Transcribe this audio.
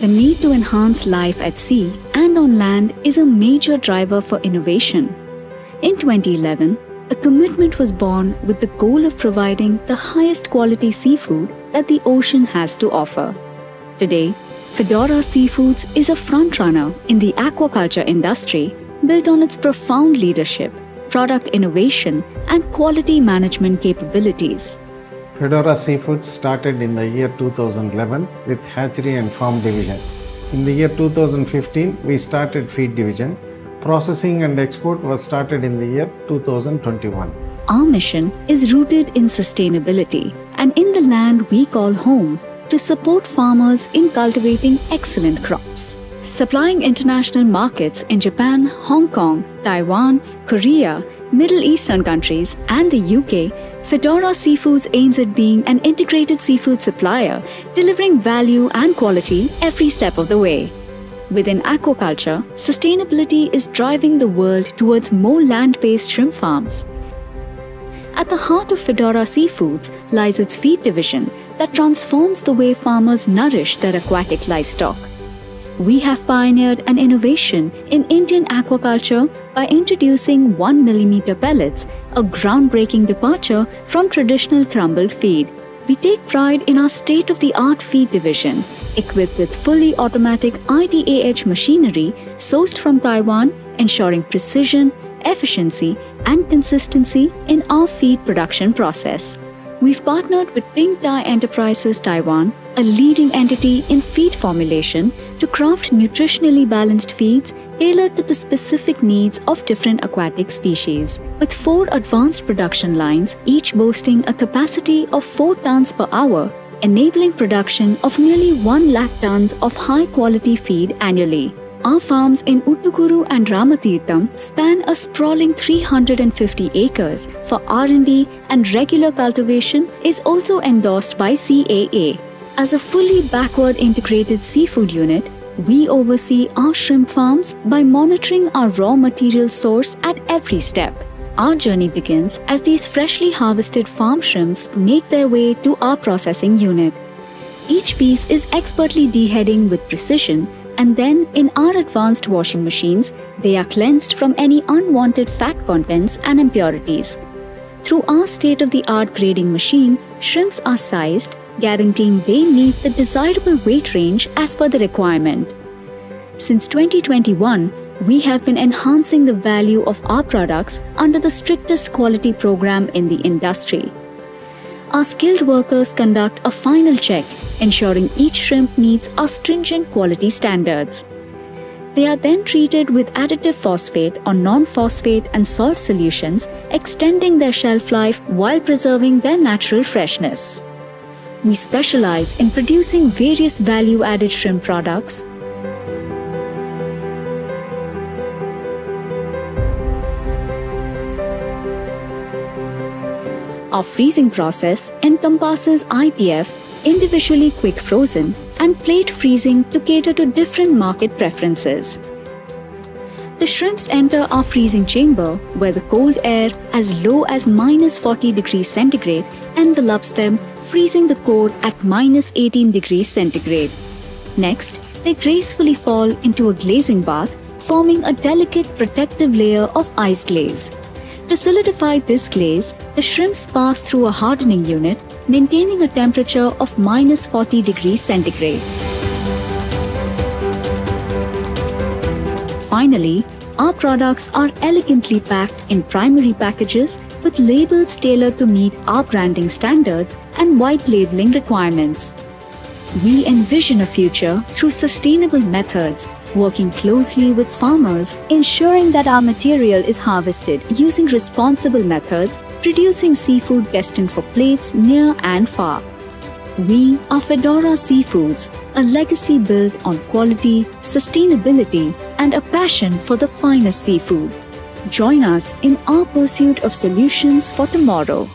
The need to enhance life at sea and on land is a major driver for innovation. In 2011, a commitment was born with the goal of providing the highest quality seafood that the ocean has to offer. Today, Fedora Seafoods is a frontrunner in the aquaculture industry built on its profound leadership, product innovation, and quality management capabilities. Fedora Seafoods started in the year 2011 with hatchery and farm division. In the year 2015, we started feed division. Processing and export was started in the year 2021. Our mission is rooted in sustainability and in the land we call home to support farmers in cultivating excellent crops. Supplying international markets in Japan, Hong Kong, Taiwan, Korea, Middle Eastern countries, and the UK, Fedora Seafoods aims at being an integrated seafood supplier, delivering value and quality every step of the way. Within aquaculture, sustainability is driving the world towards more land based shrimp farms. At the heart of Fedora Seafoods lies its feed division that transforms the way farmers nourish their aquatic livestock. We have pioneered an innovation in Indian aquaculture by introducing 1mm pellets, a groundbreaking departure from traditional crumbled feed. We take pride in our state of the art feed division, equipped with fully automatic IDAH machinery sourced from Taiwan, ensuring precision, efficiency, and consistency in our feed production process. We've partnered with Pink Dye Enterprises Taiwan, a leading entity in feed formulation, to craft nutritionally balanced feeds tailored to the specific needs of different aquatic species. With four advanced production lines, each boasting a capacity of 4 tons per hour, enabling production of nearly 1 lakh tons of high quality feed annually. Our farms in Uttukuru and Ramatirtham span a sprawling 350 acres for R&D and regular cultivation is also endorsed by CAA. As a fully backward integrated seafood unit, we oversee our shrimp farms by monitoring our raw material source at every step. Our journey begins as these freshly harvested farm shrimps make their way to our processing unit. Each piece is expertly deheading with precision and then in our advanced washing machines, they are cleansed from any unwanted fat contents and impurities. Through our state of the art grading machine, shrimps are sized, guaranteeing they meet the desirable weight range as per the requirement. Since 2021, we have been enhancing the value of our products under the strictest quality program in the industry our skilled workers conduct a final check, ensuring each shrimp meets our stringent quality standards. They are then treated with additive phosphate or non phosphate and salt solutions, extending their shelf life while preserving their natural freshness. We specialize in producing various value added shrimp products Our freezing process encompasses IQF, individually quick frozen, and plate freezing to cater to different market preferences. The shrimps enter our freezing chamber where the cold air as low as minus 40 degrees centigrade envelops them, freezing the core at minus 18 degrees centigrade. Next, they gracefully fall into a glazing bath, forming a delicate protective layer of ice glaze. To solidify this glaze, the shrimps pass through a hardening unit, maintaining a temperature of minus 40 degrees centigrade. Finally, our products are elegantly packed in primary packages with labels tailored to meet our branding standards and white labeling requirements. We envision a future through sustainable methods working closely with farmers, ensuring that our material is harvested using responsible methods, producing seafood destined for plates near and far. We are Fedora Seafoods, a legacy built on quality, sustainability, and a passion for the finest seafood. Join us in our pursuit of solutions for tomorrow.